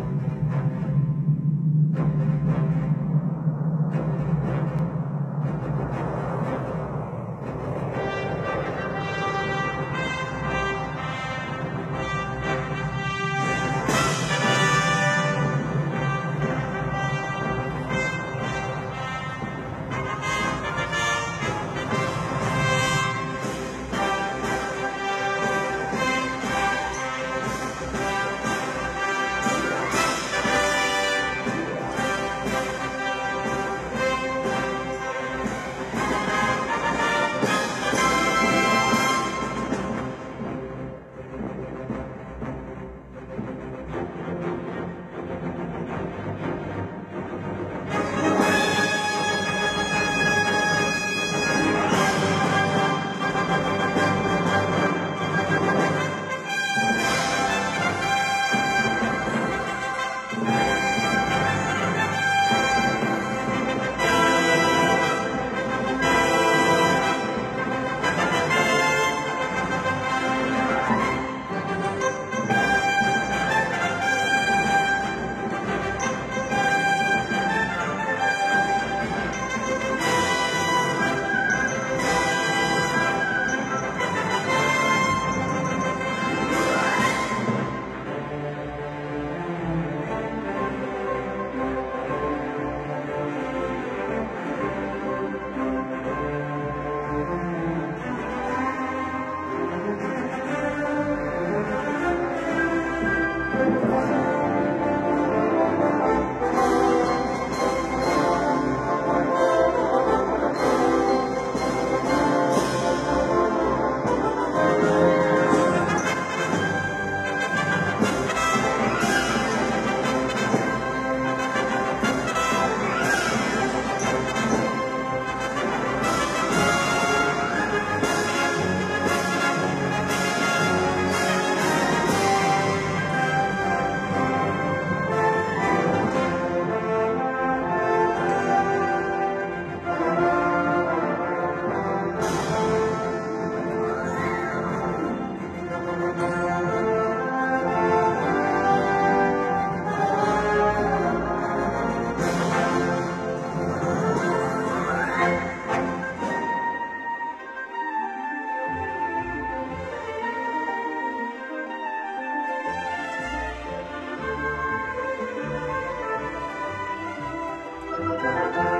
Thank you. Música